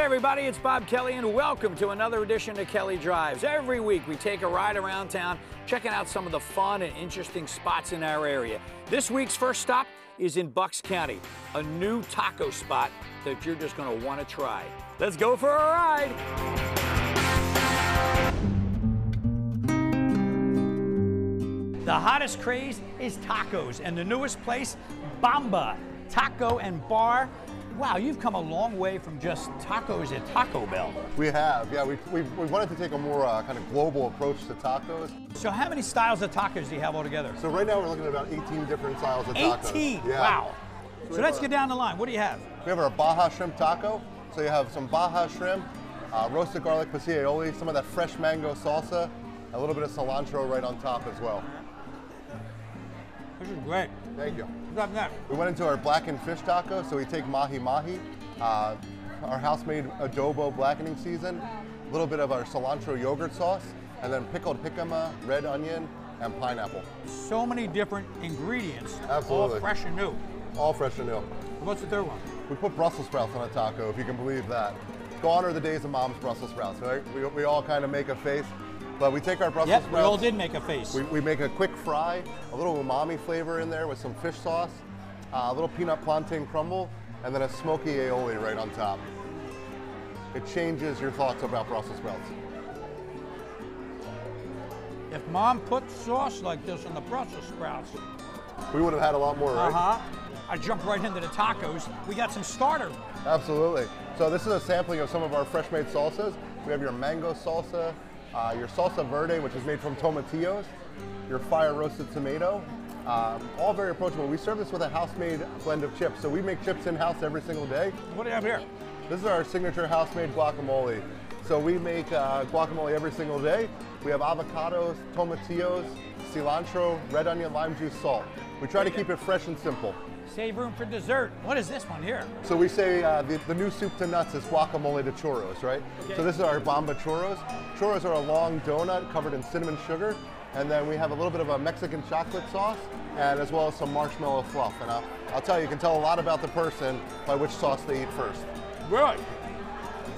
Hey everybody, it's Bob Kelly and welcome to another edition of Kelly Drives. Every week we take a ride around town checking out some of the fun and interesting spots in our area. This week's first stop is in Bucks County, a new taco spot that you're just gonna wanna try. Let's go for a ride. The hottest craze is tacos, and the newest place, Bomba Taco and Bar. Wow, you've come a long way from just tacos at Taco Bell. We have, yeah. We, we, we wanted to take a more uh, kind of global approach to tacos. So, how many styles of tacos do you have altogether? So right now we're looking at about 18 different styles of tacos. 18. Yeah. Wow. So So let's have get down the line. What do you have? We have our Baja shrimp taco. So you have some Baja shrimp, uh, roasted garlic pasilla some of that fresh mango salsa, a little bit of cilantro right on top as well. This is great. Thank you. What's up next? We went into our blackened fish taco, so we take mahi mahi, uh, our house-made adobo blackening season, a little bit of our cilantro yogurt sauce, and then pickled jicama, red onion, and pineapple. So many different ingredients, Absolutely. all fresh and new. All fresh and new. What's the third one? We put Brussels sprouts on a taco, if you can believe that. Gone are the days of mom's Brussels sprouts, right? We, we all kind of make a face, but we take our Brussels Yep, we sprouts. all did make a face. We, we make a quick fry, a little umami flavor in there with some fish sauce, uh, a little peanut plantain crumble, and then a smoky aioli right on top. It changes your thoughts about Brussels sprouts. if mom put sauce like this on the Brussels sprouts, We would have had a lot more, right? uh huh, I jump right into the tacos. We got some starter. Absolutely. So this is a sampling of some of our fresh made salsas. We have your mango salsa, uh, your salsa verde, which is made from tomatillos, your fire roasted tomato, um, all very approachable. We serve this with a house-made blend of chips. So we make chips in-house every single day. What do you have here? This is our signature house-made guacamole. So we make uh, guacamole every single day. We have avocados, tomatillos, cilantro, red onion, lime juice, salt. We try to keep it fresh and simple. Save room for dessert. What is this one here? So we say uh, the, the new soup to nuts is guacamole to churros, right? So this is our bomba churros. Churros are a long donut covered in cinnamon sugar, and then we have a little bit of a Mexican chocolate sauce, and as well as some marshmallow fluff. And I'll, I'll tell you, you can tell a lot about the person by which sauce they eat first. Really?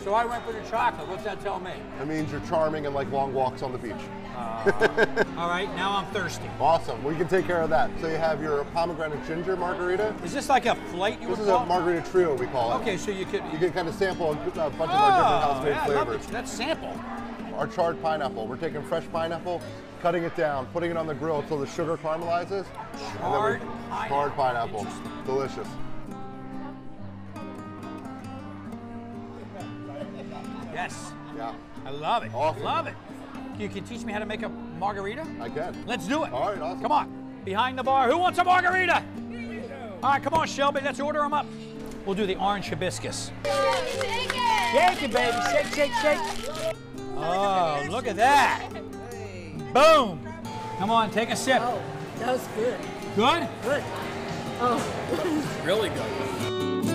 So I went for the chocolate. What's that tell me? It means you're charming and like long walks on the beach. Uh, all right, now I'm thirsty. Awesome, we can take care of that. So you have your pomegranate ginger margarita. Is this like a flight you This is a margarita trio, we call it. Okay, so you could. You can kind of sample a, bunch of our different oh, house-made yeah, flavors. That's sample. our charred pineapple. We're taking fresh pineapple, cutting it down, putting it on the grill until the sugar caramelizes. and then we- Charred Charred pineapple. pineapple. Delicious. Yes, Yeah, I love it. Awesome. Love it. You can teach me how to make a margarita? I can. Let's do it. All right, awesome. Come on. Behind the bar. Who wants a margarita? All right, come on, Shelby. Let's order them up. We'll do the orange hibiscus. Shake it, baby. Shake, shake, shake. Oh, look at that. Boom. Come on, take a sip. Oh, that was good. Good? Good. Oh. Really good.